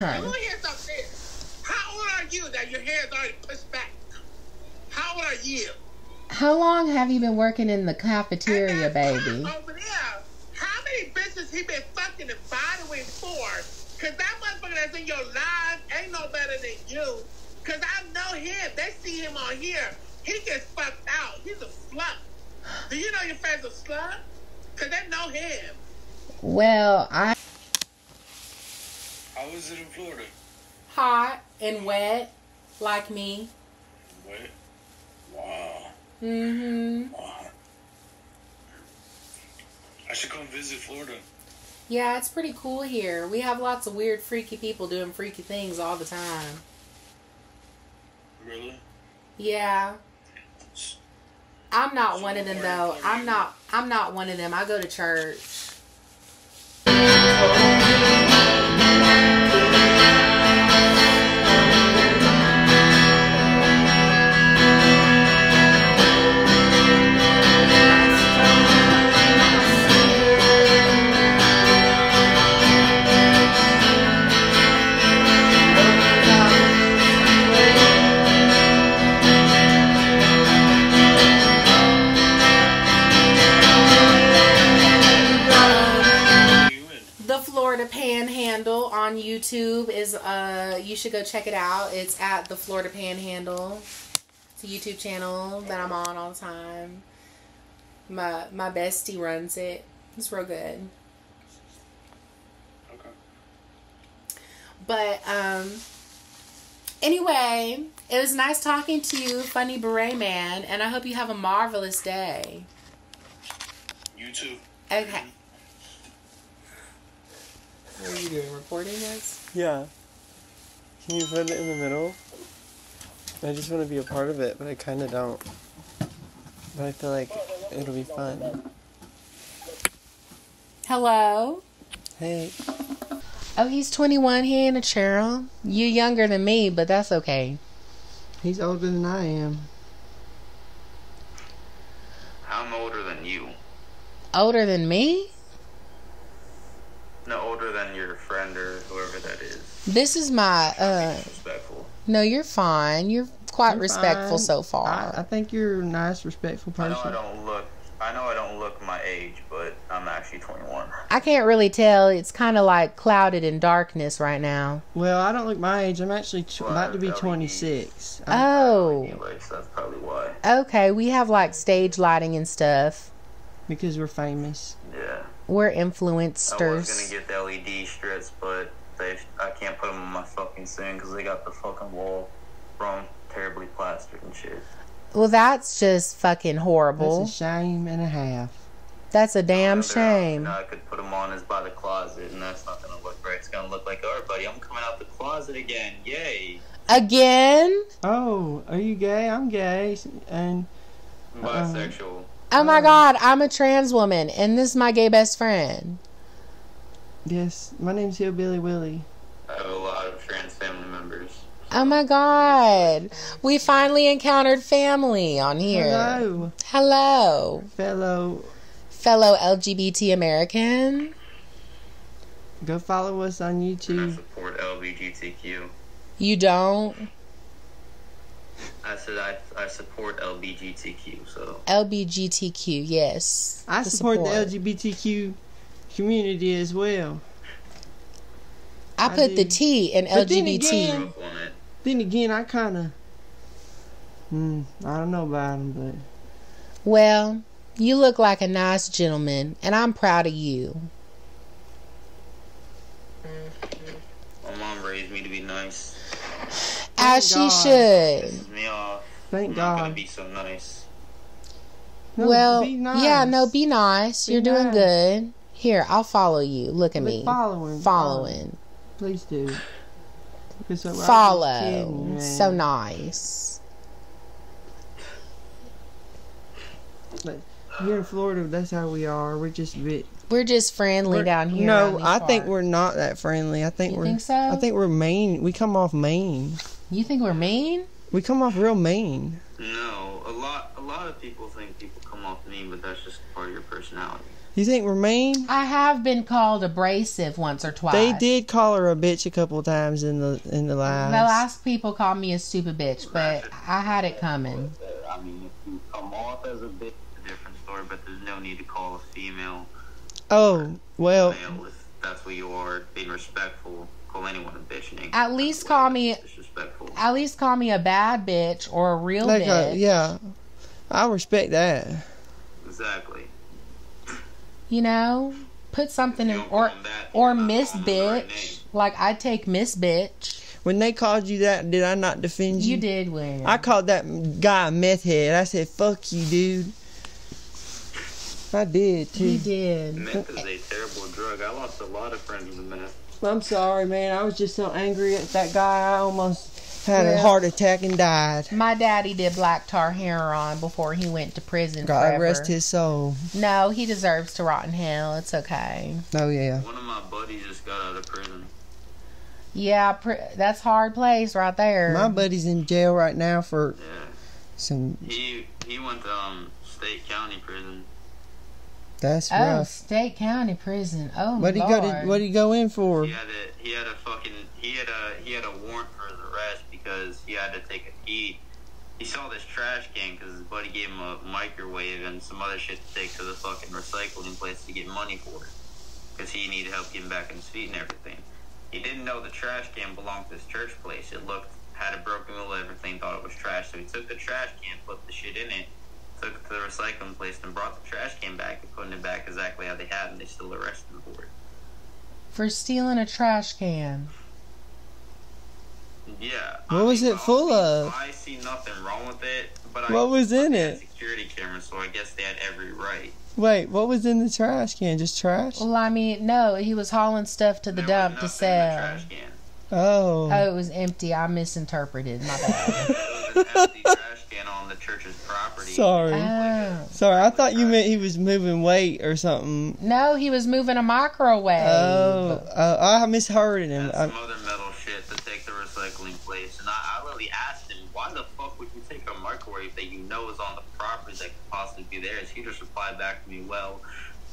Hey, Right. who here's upstairs? How old are you that your hair is already pushed back? How old are you? How long have you been working in the cafeteria, baby? Over there, how many bitches he been fucking and bothering for? Cause that motherfucker that's in your life ain't no better than you. Cause I know him. They see him on here. He gets fucked out. He's a slut. Do you know your friend's a slut? Cause they know him. Well, I How is it in Florida? hot and wet, like me. Wet. Wow. Mm-hmm. Wow. I should come visit Florida. Yeah, it's pretty cool here. We have lots of weird, freaky people doing freaky things all the time. Really? Yeah. I'm not one of them though. I'm not. I'm not one of them. I go to church. On YouTube is uh you should go check it out. It's at the Florida Panhandle. It's a YouTube channel that I'm on all the time. My my bestie runs it. It's real good. Okay. But um anyway, it was nice talking to you, funny beret man, and I hope you have a marvelous day. You too. Okay. What are you doing? Recording this? Yeah. Can you put it in the middle? I just want to be a part of it, but I kind of don't. But I feel like it'll be fun. Hello. Hey. oh, he's 21. He ain't a Cheryl. You're younger than me, but that's okay. He's older than I am. I'm older than you. Older than me? No, older than your friend or whoever that is. This is my uh. Respectful. No, you're fine. You're quite You're respectful fine. so far. I think you're a nice, respectful I know person. I don't look. I know I don't look my age, but I'm actually 21. I can't really tell. It's kind of like clouded in darkness right now. Well, I don't look my age. I'm actually t- Well, about to be LEDs. 26. I'm- Oh, Anyway, so that's probably why. okay. We have like stage lighting and stuff. because we're famous. Yeah. We're I was gonna get the LED strips, but they I can't put them on my fucking thing because they got the fucking wall from terribly plastered and shit. Well, that's just fucking horrible. That's horrible. a shame and a half. That's a damn The other option shame. I could put them on is by the closet, and that's not gonna look right. It's gonna look like, alright, buddy, I'm coming out the closet again. Yay! Again? Oh, are you gay? I'm gay. And I'm bisexual. Um, Oh my Oh. god, I'm a trans woman and this is my gay best friend. yes, my name's Hillbilly Willie. I have a lot of trans family members. Oh my god. We finally encountered family on here. Hello, Hello, fellow. fellow LGBT American. Go follow us on And I YouTube. support LGBTQ. You don't? I said I, I support LBGTQ, so LBGTQ, yes. I The support, the LGBTQ community as well. I I put the. T in But then LGBT. again- up on it. Then again, I kind of. Hmm, I don't know about him, but Well, you look like a nice gentleman, and I'm proud of you. My mom raised me to be nice. As she God. should. Pisses me off. thank I'm not gonna God. be so nice. No, well, be nice. yeah, no, be nice. Be You're doing nice. good. Here, I'll follow you. Look at But me. Following, Following. Please do. Because Follow. kidding. So nice. Here in Florida, that's how we are. We're just bit. We're just friendly we're- down here. No, on these I think we're not that friendly. I think You we're. think so? I think we're mean. We come off mean. You think we're mean? We come off real mean. No, a lot a lot of people think people come off mean, but that's just part of your personality. You think we're mean? I have been called abrasive once or twice. They did call her a bitch a couple times in the in the The last people called me a stupid bitch, but I had it coming. I mean, if you come off as a bitch, it's a different story, but there's no need to call a female Oh well, male if that's what you are, being respectful. Call anyone a bitch. and At least call me- disrespectful. At least call me a bad bitch or a real like bitch. uh, yeah, I respect that. Exactly. You know, put something in or that, or Miss calling them the right Bitch. Like I take Miss Bitch. When they called you that, did I not defend you? You did win. I called that guy a meth head. I said, "Fuck you, dude." I did too. You did. Meth is a terrible drug. I lost a lot of friends with meth. I'm sorry, man. I was just so angry at that guy. I almost had a heart attack and died. My daddy did black tar heroin before he went to prison. God forever. rest his soul. No, he deserves to rot in hell. It's okay. Oh yeah. One of my buddies just got out of prison. Yeah, pr- that's hard place right there. My buddy's in jail right now for Yeah. some. He he went to um state county prison. That's oh, rough. state county prison. Oh, What he Lord. go to? What he go in for? He had a he had a fucking he had a he had a warrant for his arrest because he had to take a he he saw this trash can because his buddy gave him a microwave and some other shit to take to the fucking recycling place to get money for it because he needed help getting back on his feet and everything. He didn't know the trash can belonged to this church place. It looked had a broken wheel, everything thought it was trash. So he took the trash can, put the shit in it, took it to the recycling place, and brought the trash can back and putting it back exactly how they had, and they still arrested him for it. for stealing a trash can? Yeah. What was it full of? I see nothing wrong with it, but I What was in they had it? Security cameras, so I guess they had every right. Wait, what was in the trash can? Just trash? Well, I mean, no, he was hauling stuff to the There dump was to nothing in the sell. trash can. Oh. Oh, it was empty. I misinterpreted. My bad. On the church's property. Sorry. oh. Sorry, I thought you meant he was moving weight or something. No, he was moving a microwave. Oh, oh, I misheard him. and I, some other metal shit to take to the recycling place. And I, I really asked him, why the fuck would you take a microwave that you know is on the property that could possibly be theirs? He just replied back to me, well,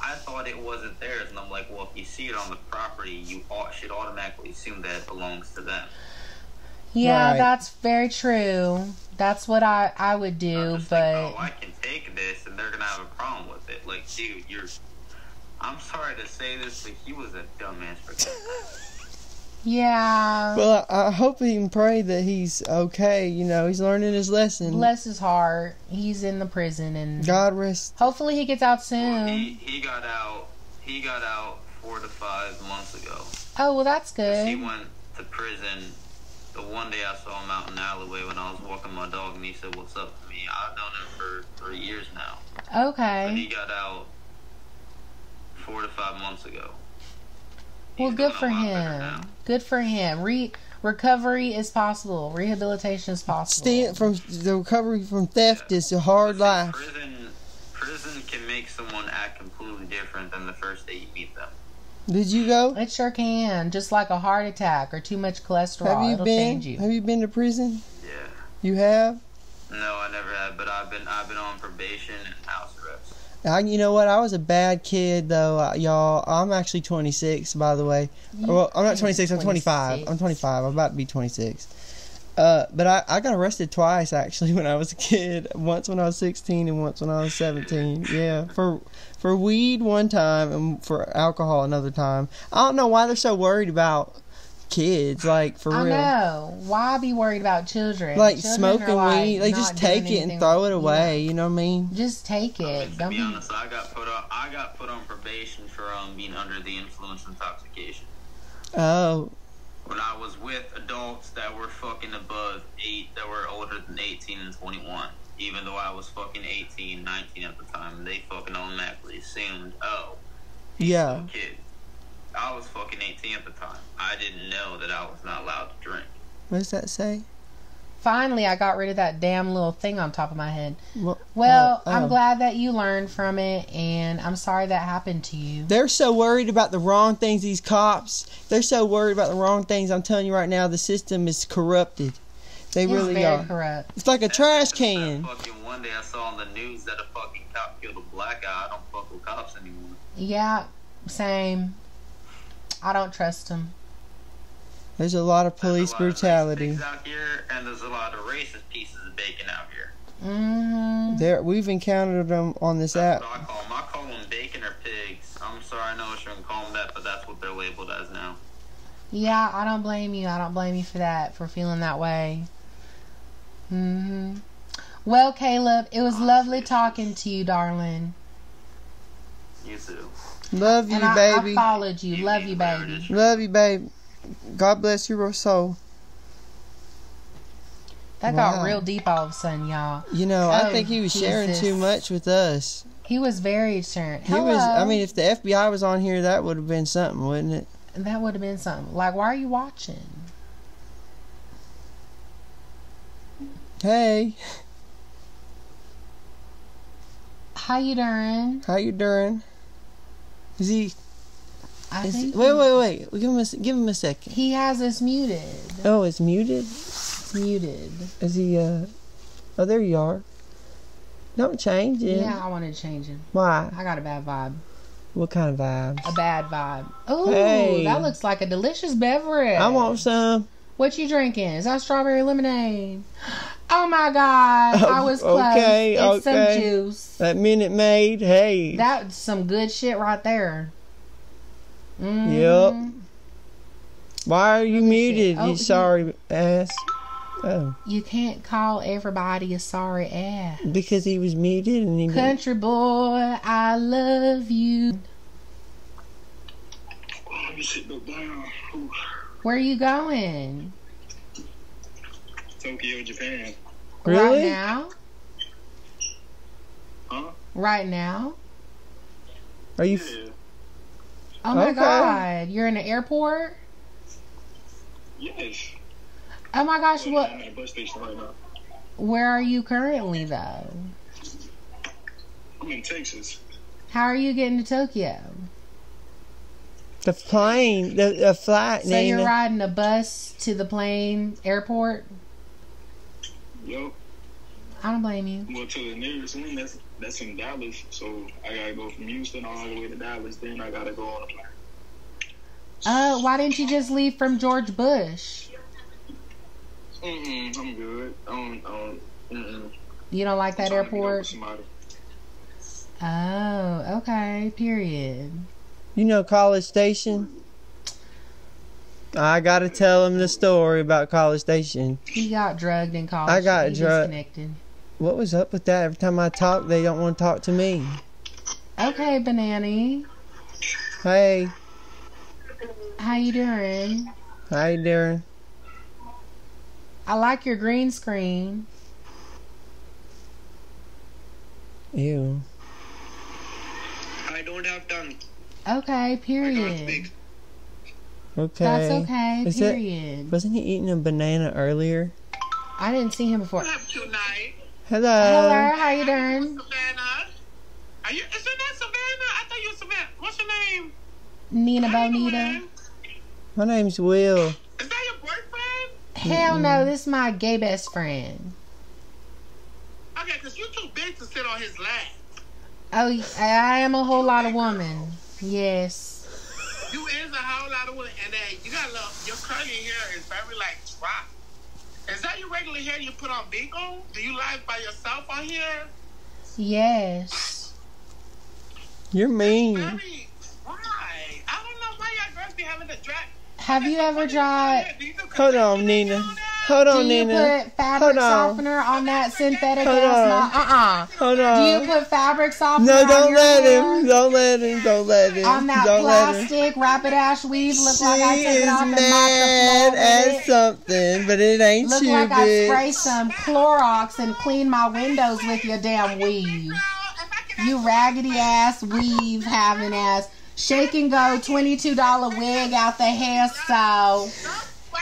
I thought it wasn't theirs. And I'm like, well, if you see it on the property, you should automatically assume that it belongs to them. Yeah, Right. that's very true. That's what I I would I'm do, just but like, oh, I can take this, and they're gonna have a problem with it. Like, dude, you're. I'm sorry to say this, but he was a dumbass for that. yeah. well, I, I hope he can pray that he's okay. You know, he's learning his lesson. Bless his heart. He's in the prison and God rest. hopefully he gets out Well, soon. he, he got out. He got out four to five months ago. Oh, well that's good. He went to prison. The one day I saw him out in the alleyway when I was walking my dog, and he said, "What's up to me?" I've known him for three years now, Okay. but he got out four to five months ago. Well, He's good for a lot better now. him. Good for him. Re recovery is possible. Rehabilitation is possible. Stand from the recovery from theft is a hard See, life. Prison, prison can make someone act completely different than the first day you meet them. Did you go? It sure can. Just like a heart attack or too much cholesterol. Have you It'll been? change you. Have you been to prison? Yeah. You have. No, I never have, but I've been I've been on probation and house arrest. I, you know what? I was a bad kid though, uh, y'all. I'm actually 26, by the way. You- Well, I'm not 26. I'm 25. I'm 25. I'm about to be 26. Uh, but I, I got arrested twice actually when I was a kid. Once when I was 16 and once when I was 17. Yeah, for for weed one time and for alcohol another time. I don't know why they're so worried about kids. Like for I real. know. Why be worried about children? Like Children smoking are, like, weed, they just take it and throw it yeah. away. You know what I mean? Just take I mean, it. to Don't be be. honest, I got put on I got put on probation for um being under the influence of intoxication. Oh, When I was with adults that were fucking above eight, that were older than 18 and 21. Even though I was fucking 18, 19 at the time, they fucking automatically assumed, oh, yeah. kid. I was fucking 18 at the time. I didn't know that I was not allowed to drink. What does that say? Finally, I got rid of that damn little thing on top of my head. Well, Well, oh, I'm oh. glad that you learned from it, and I'm sorry that happened to you. They're so worried about the wrong things, these cops. They're so worried about the wrong things. I'm telling you right now, the system is corrupted. They It's really very are. corrupt. It's like a trash can. fucking one day I saw on the news that a fucking cop killed a black guy. I don't fuck with cops anymore. Yeah, same. I don't trust him. There's a lot of There's a police lot of nice brutality. pigs out here, and there's a lot of racist pieces of bacon out here. hmm There, we've encountered them on this That's app. what I call them. I call them bacon or pigs. I'm sorry, I know I shouldn't call them that, but that's what they're labeled as now. Yeah, I don't blame you. I don't blame you for that, for feeling that way. hmm Well, Caleb, it was lovely talking to you, darling. You too. Love you, And I, I baby. followed you. Love you, baby. Love you, babe. God bless your soul. That Wow. got real deep all of a sudden, y'all. You know, I Oh, think he was oh, sharing too much with us. He was very concerned. He Hello. was. I mean, if the FBI was on here, that would have been something, wouldn't it? that would have been something. Like, why are you watching? Hey, How you doing? how you doing? Is he? I Is think wait, wait, wait. Give him a. Give him a second. he has us muted. Oh, it's muted. It's muted. Is he? uh Oh, there you are. Don't change it. Yeah, I want to change him. Why? I got a bad vibe. What kind of vibe? A bad vibe. Oh, Hey. that looks like a delicious beverage. I want some. What you drinking? Is that strawberry lemonade? Oh my god, I was close. Okay, it's some juice. That Minute Maid. Hey. That's some good shit right there. Mhm. Yep. Why are you muted? Oh, you he- sorry ass. Oh, You can't call everybody a sorry ass. because he was muted and he. Country boy, I love you. Where me sit back down. Ooh. Where you going? Tokyo, Japan. Really? Right now? Huh? Right now? Are you? Yeah. Oh my Okay. god, you're in the airport? Yes. Oh my gosh, what? I'm at a bus station right now. Where are you currently though? I'm in Texas. How are you getting to Tokyo? The plane, the, the flight, So Nina. you're riding a bus to the plane airport? Yep. I don't blame you. Well, to the nearest one, that's that's in Dallas. So I gotta go from Houston all the way to Dallas. Then I gotta go on a plane. Uh, why didn't you just leave from George Bush? Mm-mm, I'm good. I don't, I don't. You don't like that Trying to get over airport? Oh, okay. Period. You know College Station? I gotta tell him the story about College Station. He got drugged in college. I got he drug- disconnected. What was up with that? Every time I talk, they don't want to talk to me. Okay, Banani. Hey, How you doing? how you doing? I like your green screen. Ew. I don't have done. Okay, period. Okay. That's okay, Is it- period. Wasn't he eating a banana earlier? I didn't see him before. What up tonight? Hello. Hello, how you doing? Savannah. Are you? Is your name Savannah? I thought you were Savannah. What's your name? Nina How you Bonita. doing? My name's Will. Is that your boyfriend? Hell no, this is my gay best friend. Okay, because you're too big to sit on his lap. Oh, I am a whole lot of woman. Yes. You is a whole lot of women, and then you got a little. Your curly hair is very like drop. Is that your regular hair you put on Bigo? Do you live by yourself on here? Yes. You're mean. Very. Why? I don't know why y'all girls be having to drag. Have you ever tried? Do you do Hold on, conditioning Nina. on? Do you Nina. put fabric Hold on. softener on that synthetic Hold ass? on. Uh uh Hold Do you put fabric softener on that synthetic? No, on don't your let hair? him. Don't let him. Don't let him. On that Don't let him. plastic rapid ash weave, look She like I took is it off and mopped the mad floor at with it. something, but it ain't Look you, like I bitch. some Clorox and clean my windows with your damn weave. You raggedy ass weave having ass. Shake and go $22 wig out the hair so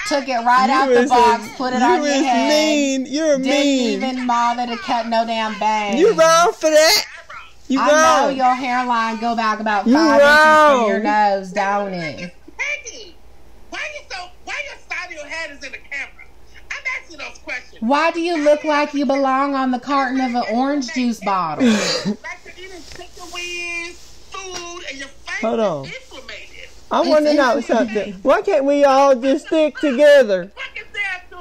took it right You out the box, a- put it you on your is head. mean. You're Didn't mean. even bother to cut no damn bang. You wrong for that. You I know your hairline go back about You five inches from your nose, don't it? Peggy, why you so? Why your side of your head is in the camera? I'm asking those questions. Why do you look like you belong on the carton of an orange juice bottle? like you're eating chicken wings, food, and your Hold on. Inflamed. I It's want to know something. Why can't we all just stick together? Fuck is that dude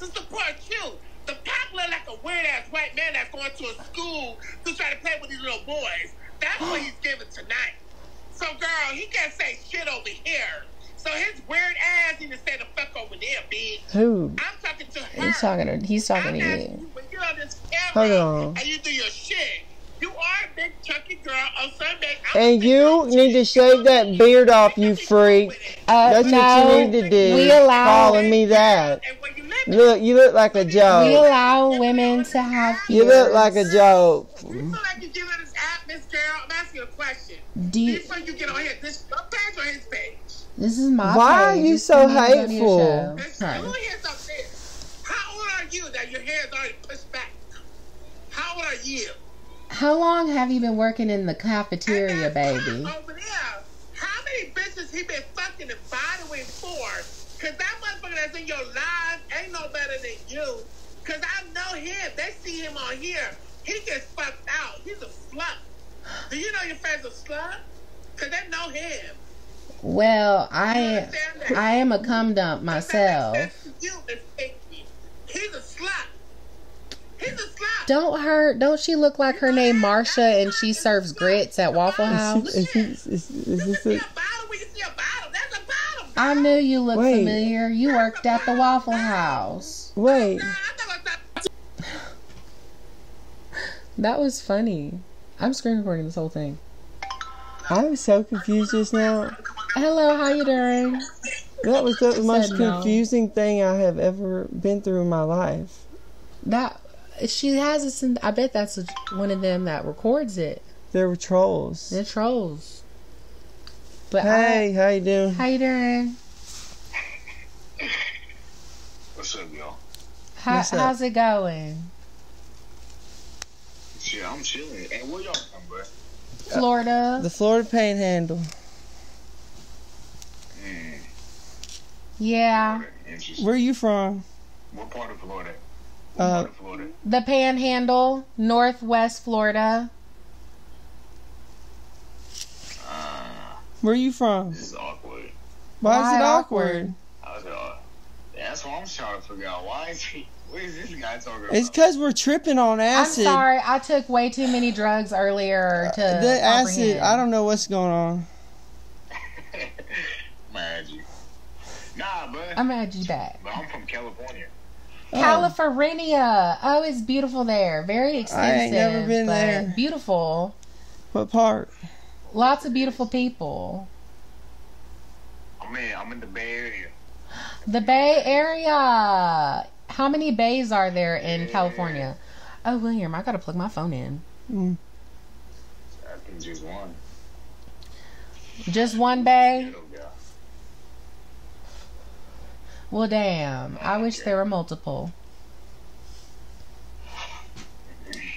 to support you? The pop look like a weird ass white man that's going to a school to try to play with these little boys. That's what he's giving tonight. So, girl, he can't say shit over here. So his weird ass need to stay the fuck over there, bitch. Who? I'm talking to her. He's talking to he's talking I'm to you. you when you're on this camera Hold on. and you do your shit. You are a big chunky girl on Sunday. I'm And you need to shave that beard off, you freak. Uh, That's no, what you need to do. we allow Calling me that. And when you live Look, you look like a joke. we joke. allow women to have You look like a beards. joke. You feel like you get on this app, Miss Girl? I'm asking you a question. Do you, Before you get on here, this your page or his page? this is my Why are you It's so hateful? Show. Let's who here's up there? How old are you that your hair is already pushed back? How old are you? How long have you been working in the cafeteria, baby? Over there, how many bitches he been fucking and bothering for? Cause that motherfucker that's in your life ain't no better than you. Cause I know him. They see him on here. He gets fucked out. He's a slut. Do you know your friend's a slut? Cause they know him. Well, I? I am a cum dump myself. That makes sense to you. He's a slut. He's a. Don't her don't she look like her name Marsha and she serves grits at Waffle House? Is, he, is, is You this see a, a bottle when you see a bottle. That's a bottle. I knew you looked Wait. familiar. You worked at the Waffle House. wait? Nah, I thought it was that- That was funny. I'm screen recording this whole thing. I'm so confused just now. Hello, how you doing? That was the most Said no. confusing thing I have ever been through in my life. That she has this. In, I bet that's one of them that records it. There were trolls. They're trolls. But Hey, how you doing? how you doing? What's up, y'all? How, What's up? how's it going? Shit, I'm chilling. Hey, where y'all from, bro? Florida. The Florida Panhandle. Mm, Yeah. Florida. Interesting. Where you from? What part of Florida? What Uh, Florida? The Panhandle, Northwest Florida. Ah, Where you from? this is awkward. Why, is it awkward? awkward? I was, uh, that's what I'm trying to figure out. Why is he? What is this guy talking about? It's because we're tripping on acid. I'm acid. sorry, I took way too many drugs earlier to. the acid, comprehend. I don't know what's going on. Mad you. Nah, bro. I'm gonna you back. but I'm from California. Oh. California. Oh, it's beautiful there. Very expensive. ain't never been but there. Beautiful. What part? Lots of beautiful people. I'm in. I'm in the Bay Area. The Bay Area. How many bays are there in Yeah. California? Oh, William, I gotta plug my phone in. Mm. I think just one. Just one bay? Ghetto guy. Well, damn. I wish there were multiple.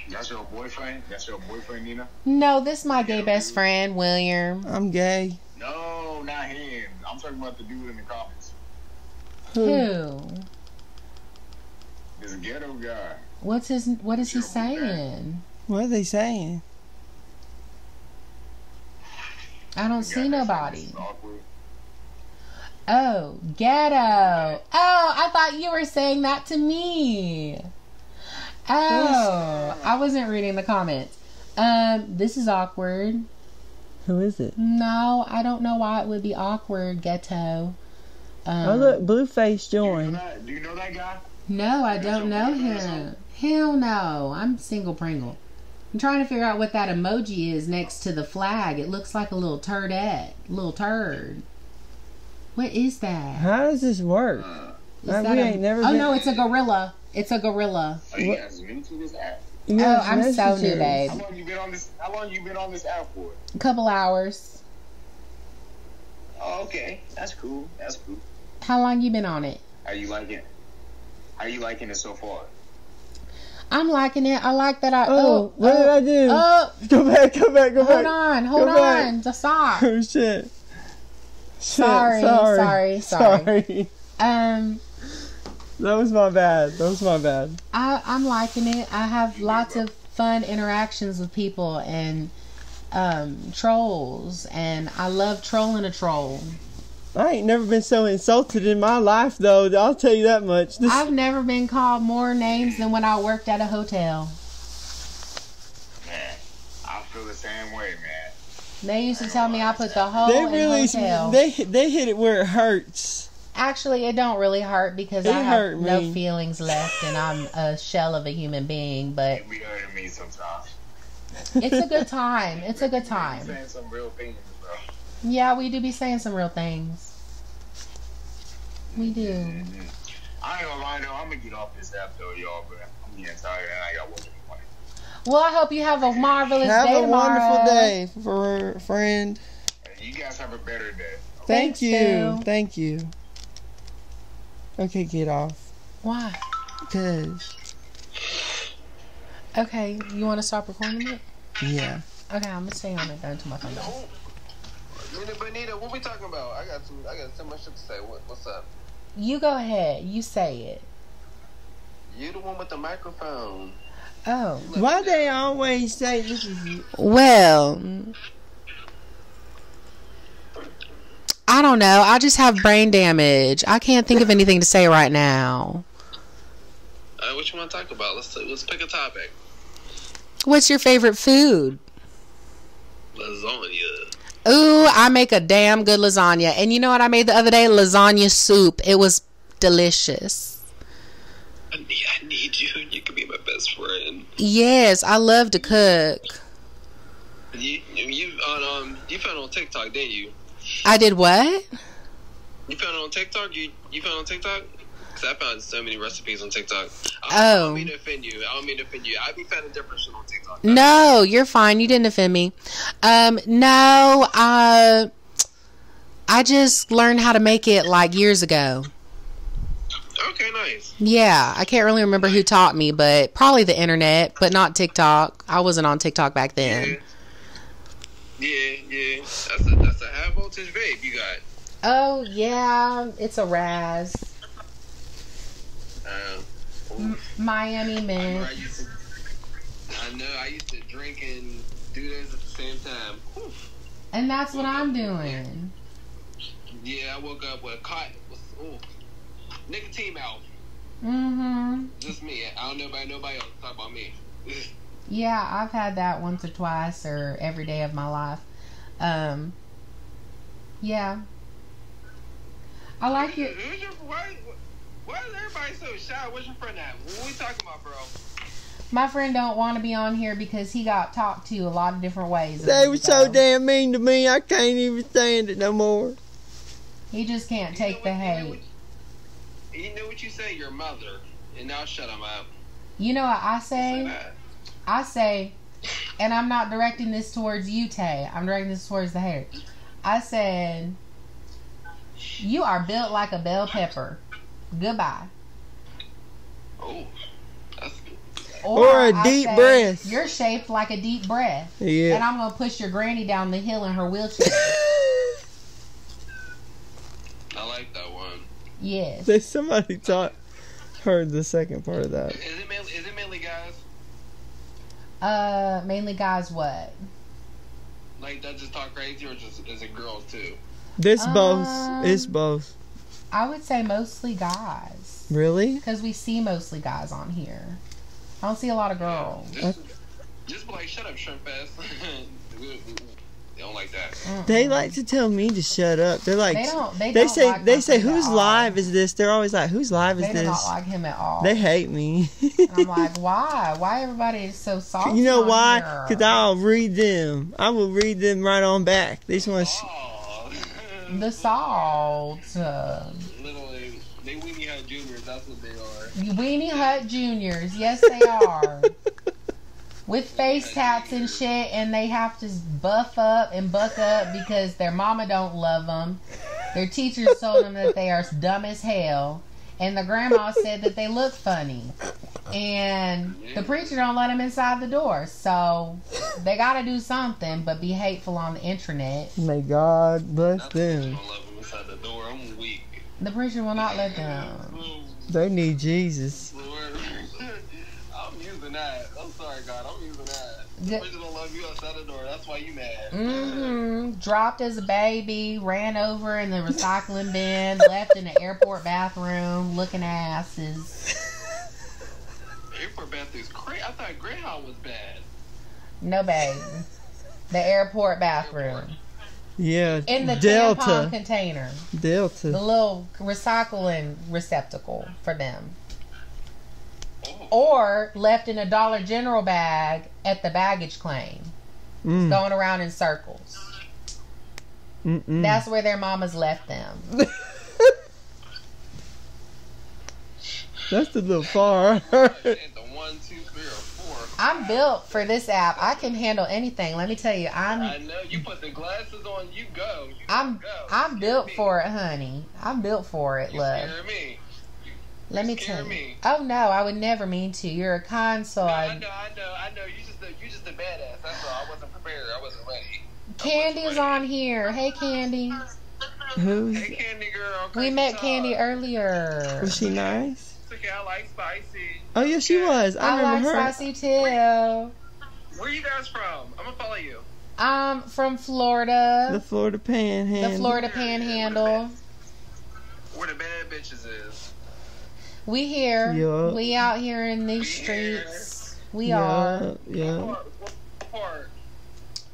That's your boyfriend? That's your boyfriend, Nina? No, this is my gay best friend, William. I'm gay. No, not him. I'm talking about the dude in the comments. Who? Who? This ghetto guy. What's his? What is he Sure, we can. saying? What are they saying? I don't see guy that said nobody. awkward. Oh, ghetto. Oh, I thought you were saying that to me. Oh, I wasn't reading the comments. Um, this is awkward. Who is it? No, I don't know why it would be awkward, ghetto. Um, oh, look, Blueface Do you, know joined. that? Do you know that guy? No, I don't know him. Hell no. I'm single Pringle. I'm trying to figure out what that emoji is next to the flag. It looks like a little turdette. Little turd. What is that? How does this work? Uh, Is that we a- ain't never oh been- no, it's a gorilla. It's a gorilla. are you What- guys new to this app? You Oh, I'm so new, babe. How long you been on this? How long you been on this app for? A couple hours. Oh, okay, that's cool. That's cool. How long you been on it? How you liking? It? How you liking it so far? I'm liking it. I like that I. Oh, Oh, what did I do? Oh, Go back, go back, go hold back. Hold on, hold Go back. on. Just stop. Oh shit. Shit, Sorry, sorry, sorry. sorry. Um, That was my bad. That was my bad. I I'm liking it. I have lots of fun interactions with people, and um, trolls, and I love trolling a troll. I ain't never been so insulted in my life, though. I'll tell you that much. This, I've never been called more names than when I worked at a hotel. Man, I feel the same way, man. They used to tell me I put the whole they in really hotel. they they hit it where it hurts. Actually, it don't really hurt because It I have hurt no me. feelings left, and I'm a shell of a human being. But It be hurting me sometimes. it's a good time. It's a good time. saying some real things, bro. Yeah, we do be saying some real things. We do. Mhm. I ain't gonna lie though, I'm gonna get off this app though, y'all, but I'm getting tired and I got work in the morning. Well, I hope you have a marvelous Have day Have a tomorrow. wonderful day, for friend. You guys have a better day. Thank Thanks, you. Phil. Thank you. Okay, get off. Why? Cause Okay, you want to stop recording it? yeah. Okay, I'm gonna stay on it though until my phone dies. Nita, Benita, what we talking about? I got some. I got so much shit to say. What, what's up? You go ahead. You say it. You the one with the microphone. Oh. Why they always say this is Well, I don't know. I just have brain damage. I can't think of anything to say right now. Uh, what you want to talk about? Let's let's pick a topic. What's your favorite food? Lasagna. Ooh, I make a damn good lasagna. And you know what I made the other day? Lasagna soup. It was delicious. I need, I need you. You can be my best friend. Yes, I love to cook. You you on um you found it on TikTok, didn't you? I did what? You found it on TikTok. You you found it on TikTok. Cause I found so many recipes on TikTok. I, I Oh. don't mean to offend you. I don't mean to offend you. I be finding different shit on TikTok. No, you're fine. You didn't offend me. Um, no, uh, I just learned how to make it like years ago. Okay, nice. Yeah, I can't really remember who taught me, but probably the internet, but not TikTok. I wasn't on TikTok back then. Yeah, yeah. That's a that's a high voltage vape you got. Oh, yeah, it's a Raz. Um, Miami I, Mint. I used to, I know I used to drink and do this at the same time. Whew. And that's what I'm doing. Yeah, I woke up with cotton. Ooh, nicotine mouth. Mm-hmm. Just me. I don't know about nobody else. Talk about me. Yeah, I've had that once or twice or every day of my life. Um, yeah. I like it. Who's your, why, why is everybody so shy? What's your friend at? What are we talking about, bro? My friend don't want to be on here because he got talked to a lot of different ways. They were so So, damn mean to me. I can't even stand it no more. He just can't You take the what- you know hate. What- You know what you say? Your mother. And now shut him up. You know what I Say say? I say, and I'm not directing this towards you, Tay. I'm directing this towards the hater. I said, you are built like a bell pepper. Goodbye. Oh, that's Or a I deep say, breath. You're shaped like a deep breath. And I'm gonna push your granny down the hill in her wheelchair. I like that one. Yes. There's somebody taught heard the second part of that. Is it mainly, is it mainly guys? Uh, mainly guys. What? Like that just talk crazy, or just is it girls too? This both. Um, It's both. I would say mostly guys, Really? because we see mostly guys on here. I don't see a lot of girls. Just, just be like, shut up, shrimp ass. We- we- they don't like that. Mm-mm. They like to tell me to shut up. They're like, They don't. They, they don't say, like they say, friend at whose live is this? They're always like, whose live is They do this? not like him at all. They hate me. And I'm like, why? Why everybody is so soft? you know why? Because I'll read them. I will read them right on back. They just want to. Oh, the salt. Uh, Literally, they weenie hut juniors. That's what they are. Weenie Hut Juniors. Yes, they are. With face tats and shit, and they have to buff up and buck up because their mama don't love them. Their teachers told them that they are dumb as hell, and the grandma said that they look funny. And the preacher don't let them inside the door, so they got to do something but be hateful on the internet. May God bless them. them inside the door. I'm weak. The preacher will not let them. They need Jesus. Lord. I'm using that. I'm sorry, God. I'm using that. Good- Bridget don't love you outside the door. That's why you mad. hmm Dropped as a baby, ran over in the recycling bin, left in the airport bathroom, looking asses. Airport bathroom's crazy. I thought Greyhound was bad. No, babe. The airport bathroom. Yeah. In the tampon Delta. container. Delta. The Delta. little recycling receptacle for them. Or left in a Dollar General bag at the baggage claim. Mm. Going around in circles. Mm-mm. That's where their mamas left them. That's a little far. Ain't the one, two, three, or four. I'm built for this app. I can handle anything. Let me tell you, I'm. I'm know you put the glasses on. You go. You I'm go. I'm built scare for it, honey. I'm built for it, me. You love. Scare me. Let me scare tell you. me. Oh no, I would never mean to. You're a kind soul. No, I I- know, I know, I know. You just, a, you just a badass. That's all. I wasn't prepared. I wasn't ready. Candy's on here. Hey, Candy. Who's? Hey, Candy girl. We met talk. Candy earlier. Was she nice? It's okay. I like spicy. Oh yeah, she was. I, I like remember her. spicy too. Where you guys from? I'm gonna follow you. I'm from Florida, The Florida Panhandle. the Florida Panhandle. Where the bad bitches is. We here. Yup. We out here in these streets. We yeah, are. Yeah. What part? What part?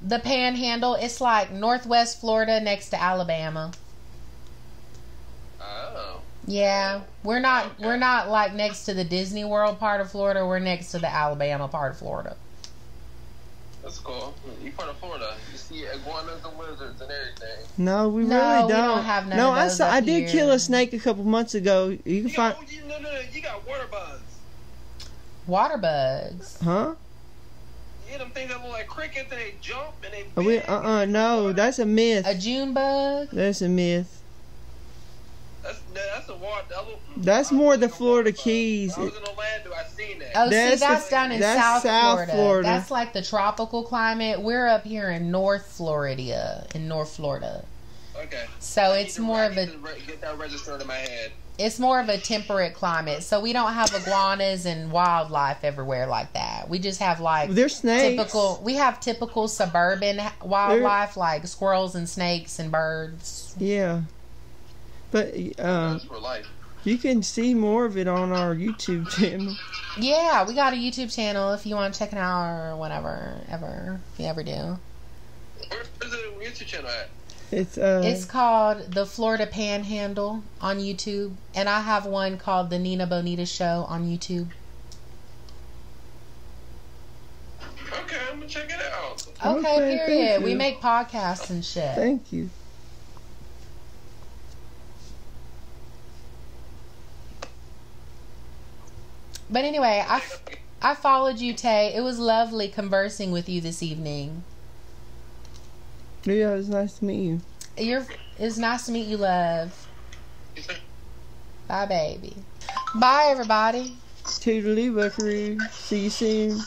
The Panhandle. It's like Northwest Florida next to Alabama. Oh. Yeah, we're not we're not like next to the Disney World part of Florida. We're next to the Alabama part of Florida. That's cool. You part of Florida. You see iguanas and lizards and everything. No, we No, really don't. don't have none no, of I saw. I did here. kill a snake a couple months ago. You can You find, got, no, no, no. You got water bugs. Water bugs. huh? Yeah, them things that look like crickets and they jump and they. Oh, we, uh, uh no, that's a myth. A June bug. That's a myth. That's that's a water. That That's more the Florida water. Keys. I was in Orlando. I seen that. Oh, That's see, the- that's down in that's South, South Florida. Florida. That's like the tropical climate. We're up here in North Florida, in North Florida. Okay. So I it's need more I of a need to re- get that registered in my head. it's more of a temperate climate. So we don't have iguanas and wildlife everywhere like that. We just have like There's snakes. typical. We have typical suburban wildlife like squirrels and snakes and birds. Yeah. But uh, That's for life. you can see more of it on our YouTube channel. Yeah, we got a YouTube channel if you want to check it out or whatever, ever if you ever do. Where's the YouTube channel at? It's uh, It's called the Florida Panhandle on YouTube, and I have one called the Nina Bonita Show on YouTube. Okay, I'm gonna check it out. Okay, Okay, thank period. We make podcasts and shit. thank you. But anyway, I, I followed you, Tay. It was lovely conversing with you this evening. Yeah, it was nice to meet you. You're, it's nice to meet you, love. Bye, baby. Bye, everybody. Toodaloo, Buckaroo. See you soon.